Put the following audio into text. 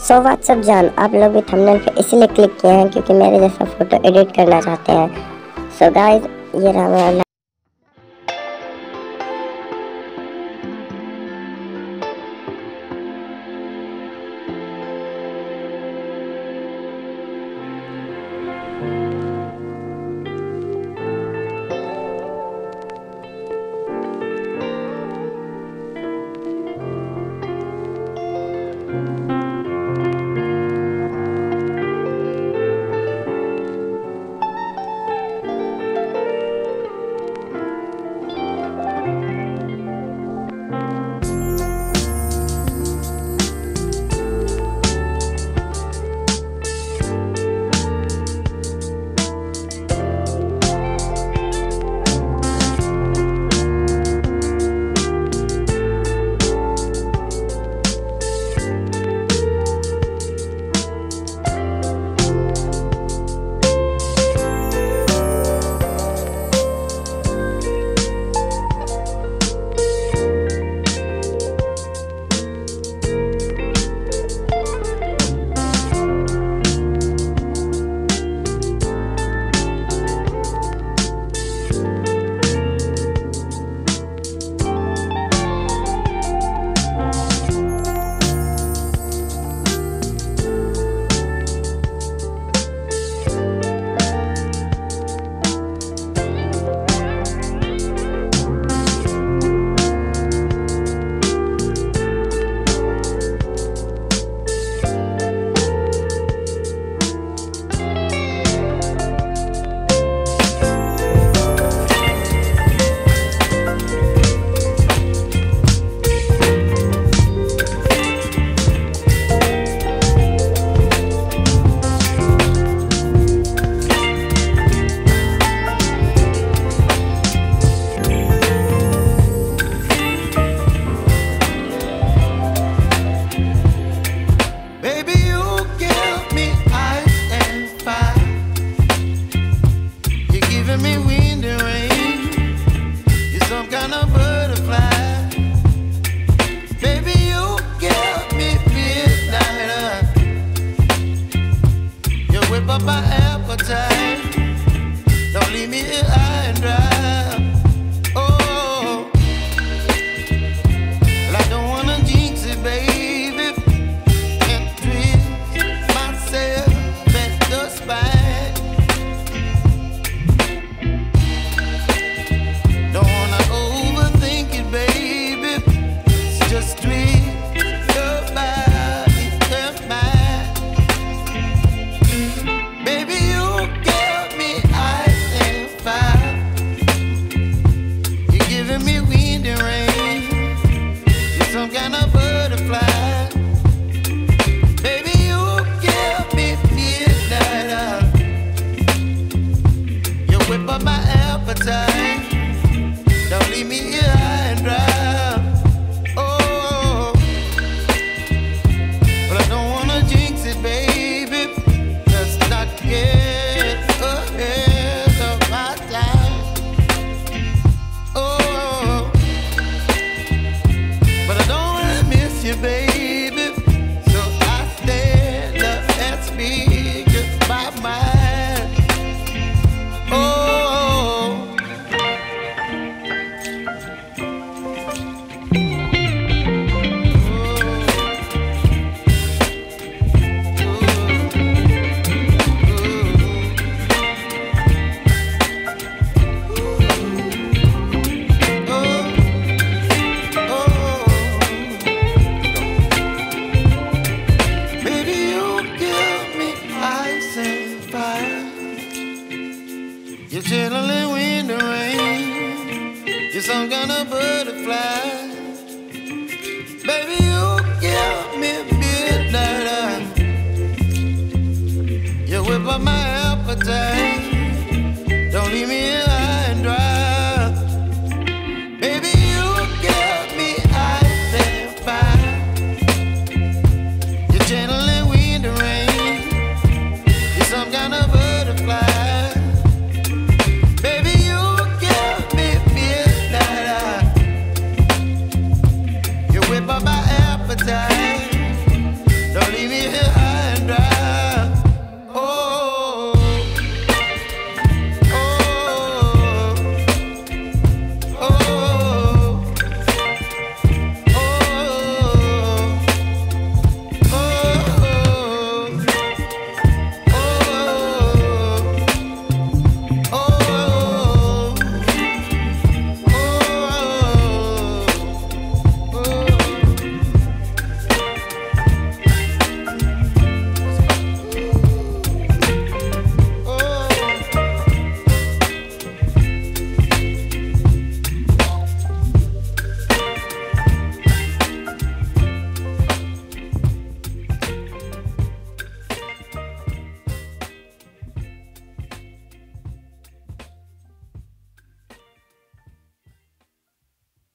सो so, WhatsApp जान आप लोग भी थंबनेल पे इसलिए क्लिक किए हैं क्योंकि मेरे जैसा फ़ोटो एडिट करना चाहते हैं। सो so, गाइस ये रहा मेरा some kind of bird appetite. my appetite. Don't leave me high dry. Baby, you me wind and rain. You're some kind of